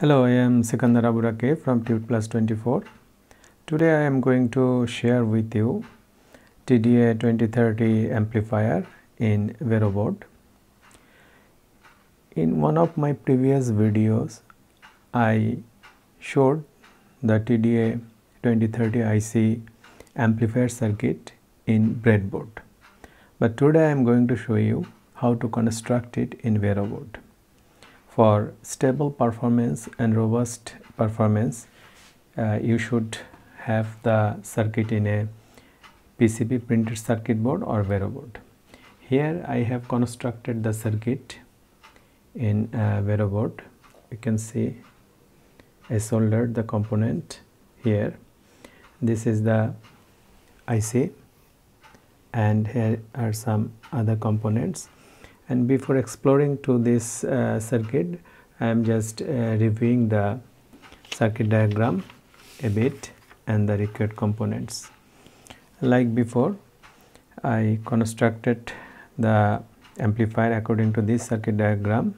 Hello, I am Sikandar Aburake from Tutplus 24. Today I am going to share with you TDA 2030 amplifier in VeroBoard. In one of my previous videos, I showed the TDA 2030 IC amplifier circuit in breadboard. But today I am going to show you how to construct it in VeroBoard. For stable performance and robust performance, uh, you should have the circuit in a PCB printed circuit board or Vero board. Here I have constructed the circuit in uh, Vero board. You can see I soldered the component here. This is the IC and here are some other components and before exploring to this uh, circuit I am just uh, reviewing the circuit diagram a bit and the required components. Like before I constructed the amplifier according to this circuit diagram.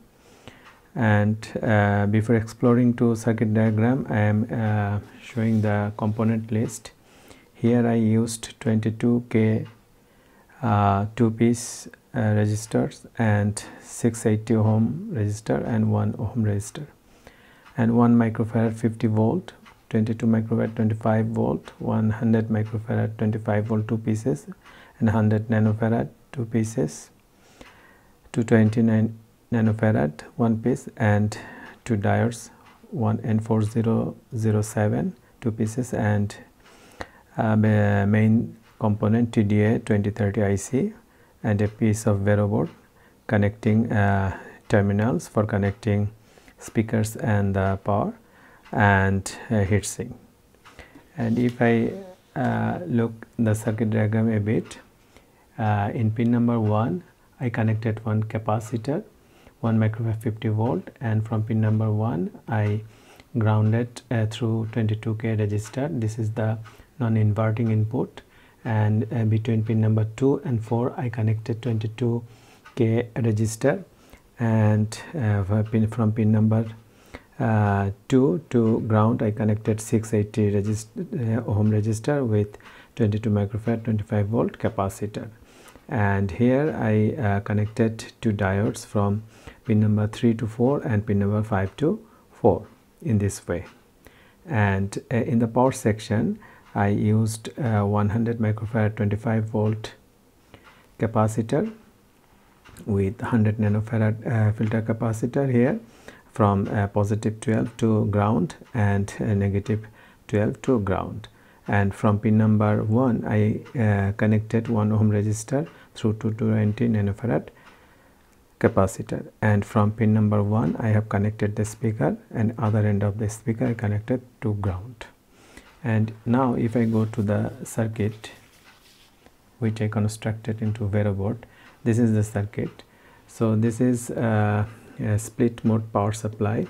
And uh, before exploring to circuit diagram I am uh, showing the component list. Here I used 22k uh, two piece uh, resistors and 680 ohm resistor and 1 ohm resistor and 1 microfarad 50 volt 22 microfarad 25 volt 100 microfarad 25 volt two pieces and 100 nanofarad two pieces 229 nanofarad one piece and two diodes one N4007 two pieces and uh, main component TDA 2030 IC and a piece of Vero board connecting uh, terminals for connecting speakers and the power and uh, heatsink. And if I uh, look the circuit diagram a bit, uh, in pin number 1 I connected one capacitor 1 microfarad 50 volt and from pin number 1 I grounded uh, through 22k resistor this is the non-inverting input and uh, between pin number 2 and 4 I connected 22k resistor and uh, pin, from pin number uh, 2 to ground I connected 680 resist, uh, ohm resistor with 22 microfarad 25 volt capacitor. And here I uh, connected two diodes from pin number 3 to 4 and pin number 5 to 4 in this way. And uh, in the power section I used uh, 100 microfarad 25 volt capacitor with 100 nanofarad uh, filter capacitor here from uh, positive 12 to ground and uh, negative 12 to ground. And from pin number 1 I uh, connected 1 ohm resistor through to 220 nanofarad capacitor. And from pin number 1 I have connected the speaker and other end of the speaker I connected to ground and now if I go to the circuit which I constructed into Vero board this is the circuit. So this is uh, a split mode power supply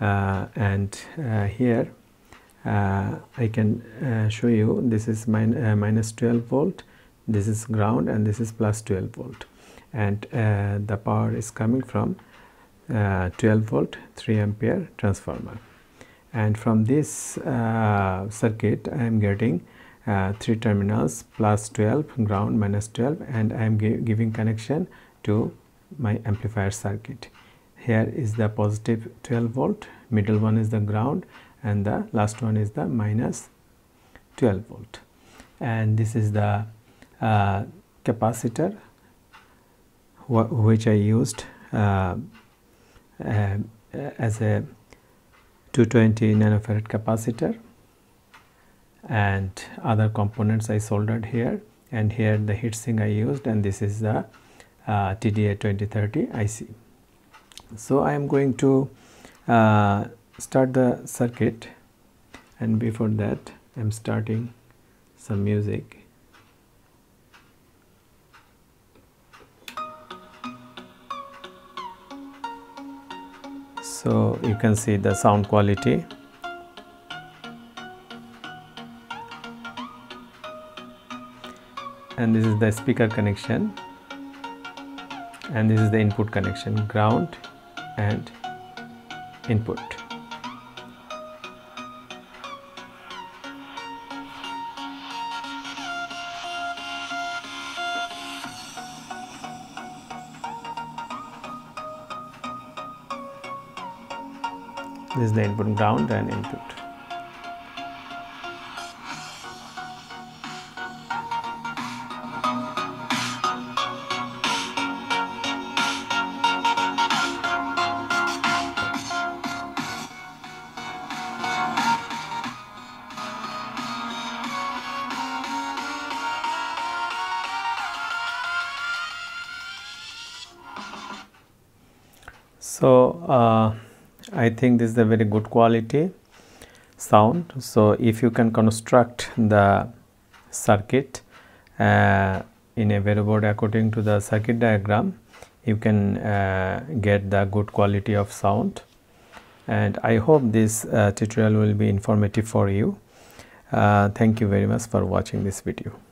uh, and uh, here uh, I can uh, show you this is min uh, minus 12 volt this is ground and this is plus 12 volt. And the power is coming from 12 volt 3 ampere transformer and from this uh, circuit I am getting uh, three terminals plus 12 ground minus 12 and I am giving connection to my amplifier circuit. Here is the positive 12 volt middle one is the ground and the last one is the minus 12 volt. And this is the uh, capacitor wh which I used uh, uh, as a 220 nanofarad capacitor and other components I soldered here and here the heatsink I used and this is the uh, TDA 2030 IC. So I am going to uh, start the circuit and before that I am starting some music. So you can see the sound quality. And this is the speaker connection. And this is the input connection ground and input this is the input ground and input. So uh, I think this is a very good quality sound. So if you can construct the circuit uh, in a breadboard according to the circuit diagram you can uh, get the good quality of sound. And I hope this uh, tutorial will be informative for you. Uh, thank you very much for watching this video